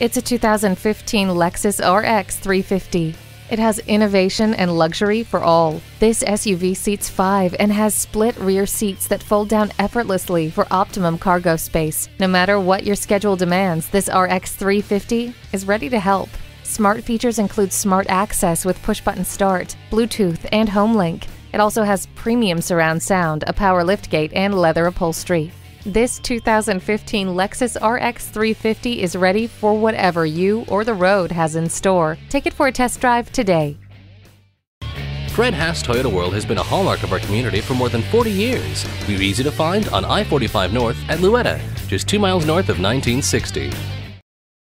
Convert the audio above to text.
It's a 2015 Lexus RX 350. It has innovation and luxury for all. This SUV seats five and has split rear seats that fold down effortlessly for optimum cargo space. No matter what your schedule demands, this RX 350 is ready to help. Smart features include smart access with push button start, Bluetooth, and HomeLink. It also has premium surround sound, a power liftgate, and leather upholstery. This 2015 Lexus RX 350 is ready for whatever you or the road has in store. Take it for a test drive today. Fred Haas Toyota World has been a hallmark of our community for more than 40 years. We're easy to find on I 45 North at Louetta, just two miles north of 1960.